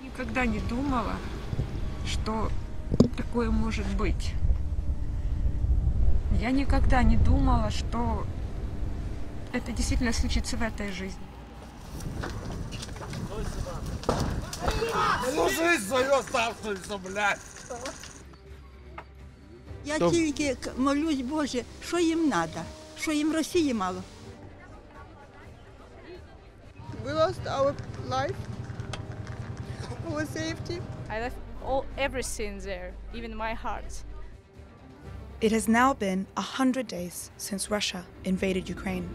Никогда не думала, что такое может быть. Я никогда не думала, что это действительно случится в этой жизни. Ну жизнь свою оставшуюся, блядь! Я Що? тільки к- молюсь, Боже, що їм треба, що їм Росії мало. We lost our life, our safety. I left all everything there, even my heart. It has now been a hundred days since Russia invaded Ukraine.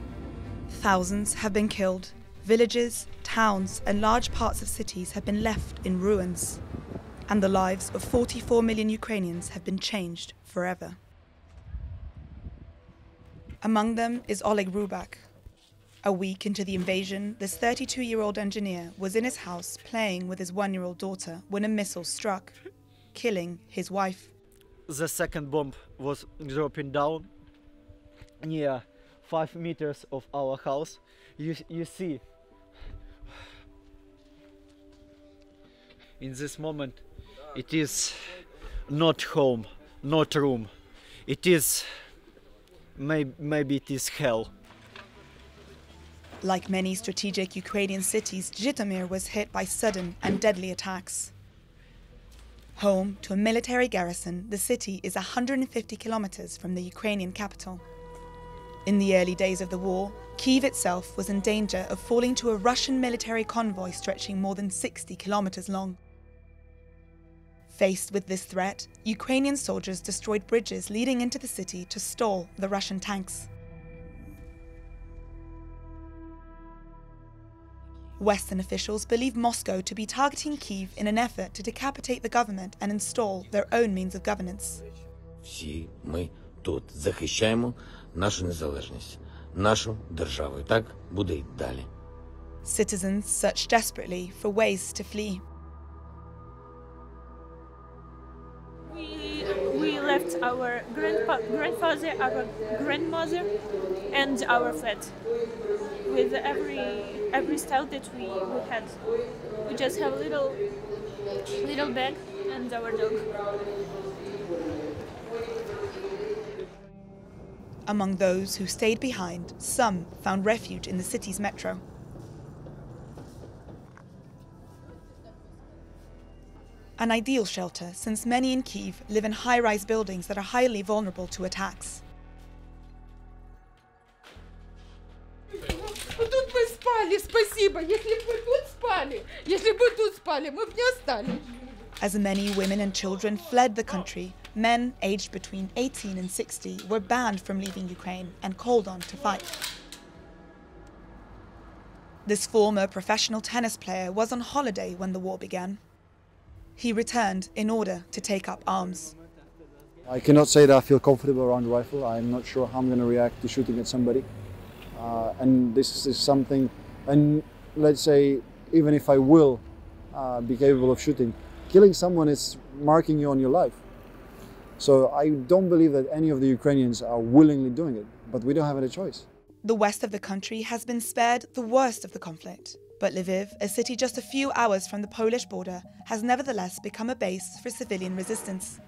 Thousands have been killed, villages, towns, and large parts of cities have been left in ruins. And the lives of 44 million Ukrainians have been changed forever. Among them is Oleg Rubak. A week into the invasion, this 32 year old engineer was in his house playing with his one year old daughter when a missile struck, killing his wife. the second bomb was dropping down near five meters of our house. You, you see, in this moment, it is not home, not room. It is, maybe, maybe it is hell. Like many strategic Ukrainian cities, Zhytomyr was hit by sudden and deadly attacks. Home to a military garrison, the city is 150 kilometers from the Ukrainian capital. In the early days of the war, Kiev itself was in danger of falling to a Russian military convoy stretching more than 60 kilometers long. Faced with this threat, Ukrainian soldiers destroyed bridges leading into the city to stall the Russian tanks. Western officials believe Moscow to be targeting Kiev in an effort to decapitate the government and install their own means of governance. Всі ми тут захищаємо нашу незалежність, нашу державу. І так буде й далі. Citizens search desperately for ways to flee. Our grandpa, grandfather, our grandmother, and our flat with every every style that we, we had. We just have a little little bag and our dog. Among those who stayed behind, some found refuge in the city's metro. An ideal shelter, since many in Kiev live in high rise buildings that are highly vulnerable to attacks. Ну, Тут мы спали, спасибо. Если бы мы тут спали, если бы тут спали, мы бы не остались. As many women and children fled the country, men aged between 18 and 60 were banned from leaving Ukraine and called on to fight. This former professional tennis player was on holiday when the war began. He returned in order to take up arms. I cannot say that I feel comfortable around the rifle. I'm not sure how I'm going to react to shooting at somebody. Uh, and this is something, and let's say, even if I will uh, be capable of shooting, killing someone is marking you on your life. So I don't believe that any of the Ukrainians are willingly doing it, but we don't have any choice. The west of the country has been spared the worst of the conflict. But Lviv, a city just a few hours from the Polish border, has nevertheless become a base for civilian resistance.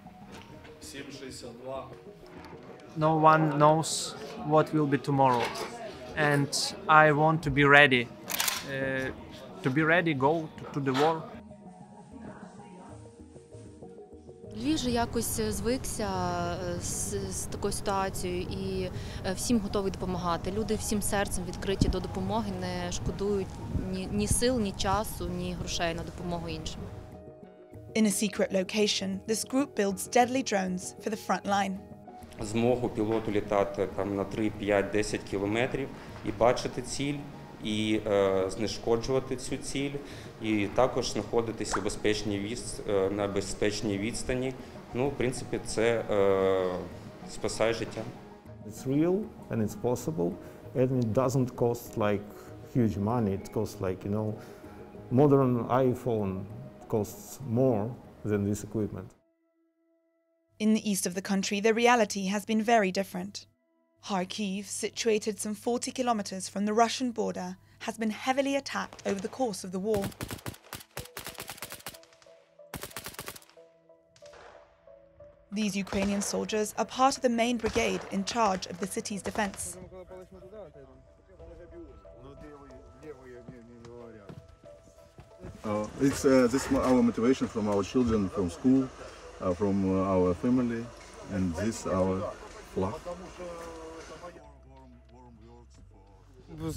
no one knows what will be tomorrow and i want to be ready uh, to be ready go to, to the war Львів же якось звикся е, з, з такою ситуацією і е, всім готовий допомагати. Люди всім серцем відкриті до допомоги, не шкодують ні, ні сил, ні часу, ні грошей на допомогу іншим. In a secret location, this group builds deadly drones for the front line. змогу пілоту літати там на 3, 5, 10 кілометрів і бачити ціль, і е, знешкоджувати цю ціль, і також знаходитися у безпечній від, е, на безпечній відстані. Ну, в принципі, це е, спасає життя. It's real and it's possible, and it doesn't cost like huge money. It costs like you know, modern iPhone costs more than this equipment. In the east of the country, the reality has been very different. Kharkiv, situated some 40 kilometers from the Russian border, has been heavily attacked over the course of the war. These Ukrainian soldiers are part of the main brigade in charge of the city's defense. Uh, it's uh, this our motivation from our children, from school, uh, from uh, our family, and this our flag.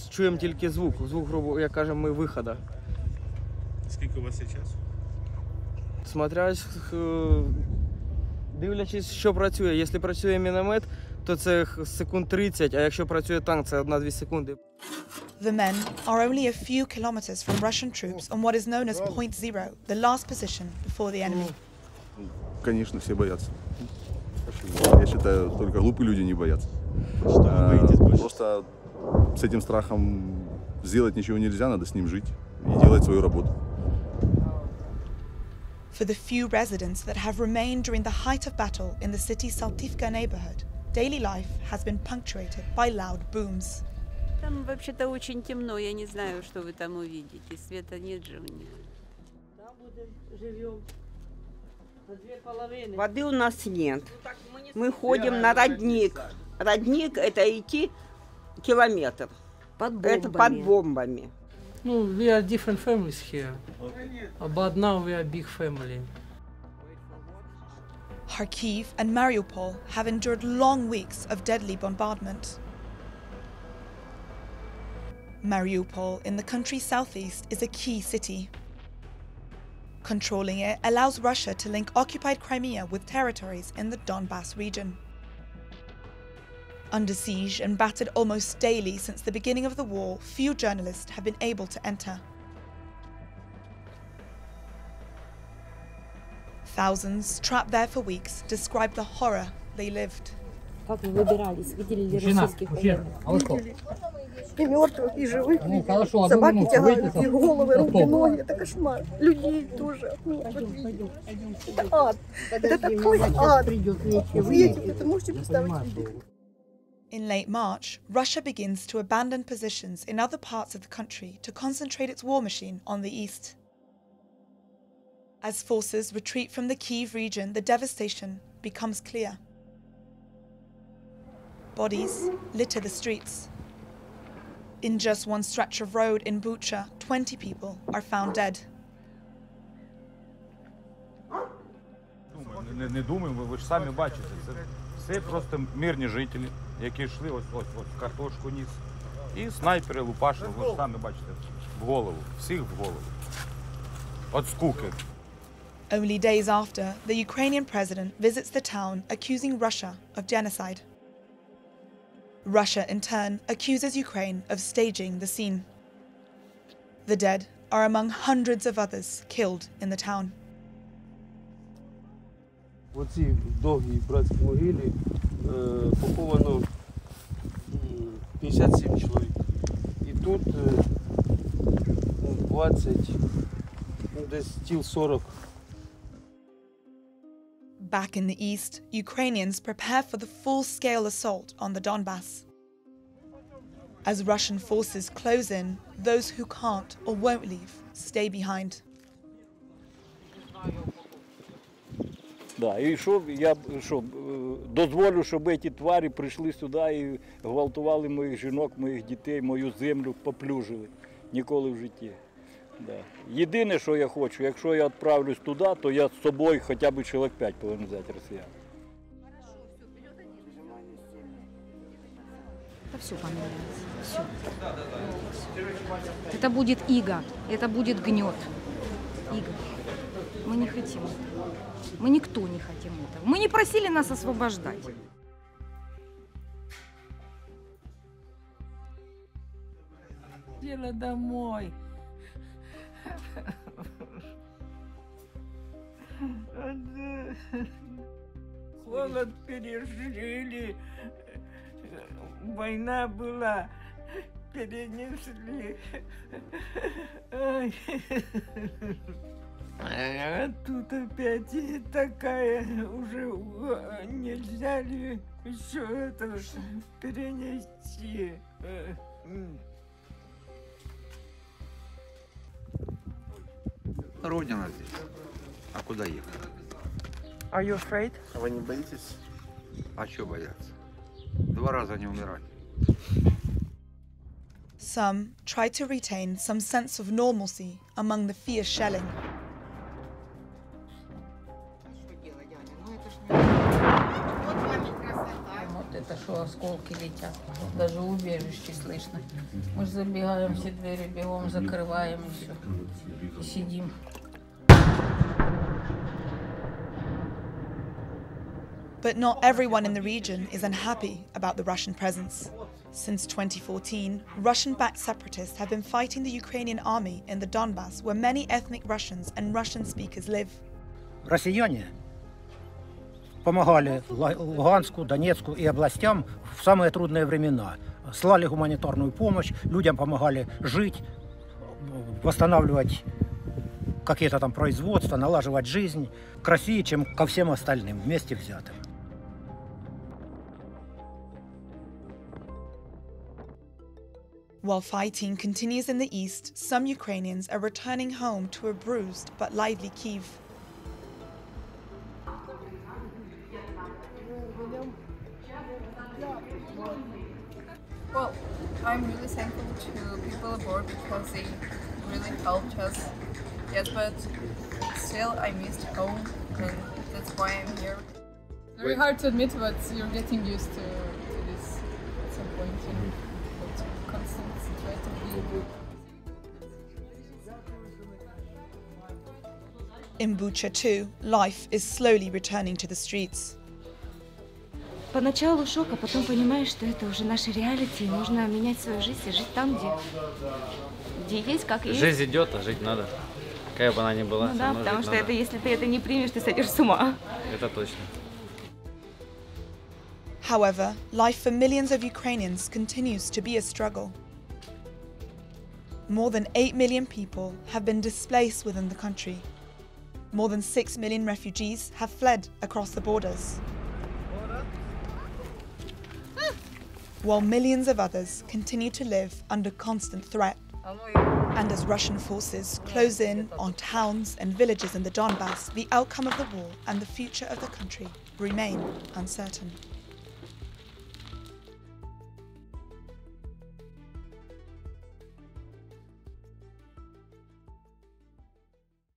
Чуємо тільки звук. Звук, грубо як кажемо, ми виходу. Скільки у вас є часу? Смотря е, дивлячись, що працює. Якщо працює міномет, то це х- секунд 30, а якщо працює танк, це 1-2 секунди. The men are only a few kilometers from Russian troops on what is known as Point Zero, the last position before the enemy. Конечно, все боятся. Я считаю, только глупые люди не боятся. А, Просто с этим страхом сделать ничего нельзя, надо с ним жить и делать свою работу. For the few residents that have remained during the height of battle in the city's Saltivka neighborhood, daily life has been punctuated by loud booms. Там вообще-то очень темно, я не знаю, что вы там увидите. Света нет же у них. Воды у нас нет. Мы ходим на родник. Родник это идти километр. Это под бомбами. No, we are different families here. But now we are big family. Kharkiv and Mariupol have endured long weeks of deadly bombardment. Mariupol, in the country's southeast, is a key city. Controlling it allows Russia to link occupied Crimea with territories in the Donbass region. Under siege and battered almost daily since the beginning of the war, few journalists have been able to enter. Thousands, trapped there for weeks, describe the horror they lived. Как вы выбирались? Видели ли Мужчина, российских мужчина, военных? а вы что? И мертвых, и живых Ну, видели. хорошо, а Собаки вы ну, тягают, выйдете и со- головы, со руки, стопа. ноги. Это кошмар. Людей тоже. Ну, вот видите. Это ад. Это такой ад. Вы эти это можете представить себе? In late March, Russia begins to abandon positions in other parts of the country to concentrate its war machine on the east. As forces retreat from the Kiev region, the devastation becomes clear. Bodies litter the streets. In just one stretch of road in Bucha, 20 people are found dead. Не, не, не думаємо, ви ж самі бачите. Це все просто мирні жителі, які йшли ось ось ось картошку ніс. І снайпери лупашили, ви ж самі бачите, в голову, всіх в голову. От скуки. Only days after, the Ukrainian president visits the town accusing Russia of genocide. Russia, in turn, accuses Ukraine of staging the scene. The dead are among hundreds of others killed in the town. В оцій довгій братській могилі е, поховано м, 57 чоловік. І тут е, ну, 20, ну, десь тіл 40 Back in the east, Ukrainians prepare for the full scale assault on the Donbass. As Russian forces close in, those who can't or won't leave stay behind. Да, і що я б- що, е, дозволю, щоб ці тварі прийшли сюди і гвалтували моїх жінок, моїх дітей, мою землю поплюжили. Ніколи в житті. Да. Єдине, що я хочу, якщо я відправлюсь туди, то я з собою хоча б чоловік 5 повинен взяти росіян. Это все поменяется. Все. Это будет иго, это будет гнет. Иго. Мы не хотим этого. Мы никто не хотим этого. Мы не просили нас освобождать. Дело домой. Холод пережили. Война была. Перенесли. Ой. А тут опять и такая уже нельзя ли еще это перенести? Э. Родина здесь. А куда ехать? Are you afraid? А вы не боитесь? А что бояться? Два раза не умирать. Some try to retain some sense of normalcy among the fierce shelling. это что, осколки летят. Даже в убежище слышно. Мы же забегаем, все двери бегом закрываем и все. И сидим. But not everyone in the region is unhappy about the Russian presence. Since 2014, Russian backed separatists have been fighting the Ukrainian army in the Donbass, where many ethnic Russians and Russian speakers live. Россияне помогали Луганску, Донецку и областям в самые трудные времена. Слали гуманитарную помощь, людям помогали жить, восстанавливать какие-то там производства, налаживать жизнь к чем ко всем остальным вместе взятым. While fighting continues in the east, some Ukrainians are returning home to a bruised but lively Kiev. Aboard because they really helped us. Yes, but still I missed home and that's why I'm here. Very hard to admit, but you're getting used to, to this at some point. You know, but constant try to be. In Bucha too, life is slowly returning to the streets. Поначалу шок, а потом понимаешь, что это уже наша реалити, и нужно менять свою жизнь и жить там, где, где есть, как есть. Жизнь идет, а жить надо. Какая бы она ни была, Ну да, потому жить что надо. это, если ты это не примешь, ты сойдешь с ума. Это точно. However, life for millions of Ukrainians continues to be a struggle. More than 8 million people have been displaced within the country. More than 6 million refugees have fled across the borders. While millions of others continue to live under constant threat. And as Russian forces close in on towns and villages in the Donbass, the outcome of the war and the future of the country remain uncertain.